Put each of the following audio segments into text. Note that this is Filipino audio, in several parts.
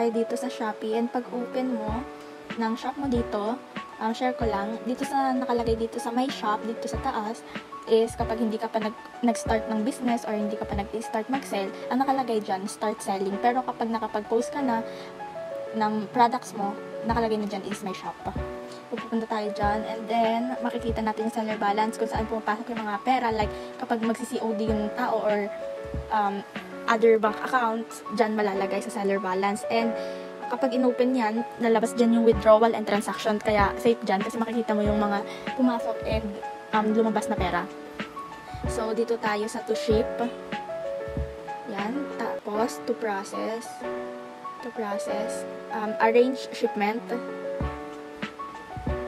tayo dito sa Shopee and pag open mo ng shop mo dito, um, share ko lang, dito sa nakalagay dito sa my shop, dito sa taas, is kapag hindi ka pa nag, nag-start ng business or hindi ka pa nag-start mag-sell, ang nakalagay dyan, start selling. Pero kapag nakapag-post ka na ng products mo, nakalagay na dyan is my shop. Pupunta tayo dyan and then makikita natin yung seller balance kung saan pumapasok yung mga pera like kapag magsi-COD yung tao or um, other bank accounts, dyan malalagay sa seller balance. And kapag inopen yan, nalabas dyan yung withdrawal and transaction. Kaya safe dyan kasi makikita mo yung mga pumasok and um, lumabas na pera. So, dito tayo sa to ship. Yan. Tapos, to process. To process. Um, arrange shipment.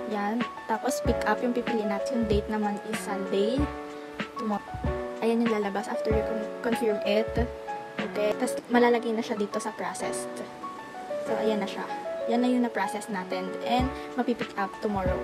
Yan. Tapos, pick up yung pipili natin. Yung date naman is Sunday. Tomorrow. Ayan yung lalabas after you con- confirm it. Okay. Tapos, malalagay na siya dito sa processed. So, ayan na siya. Yan na yung na-process natin. And, mapipick up tomorrow.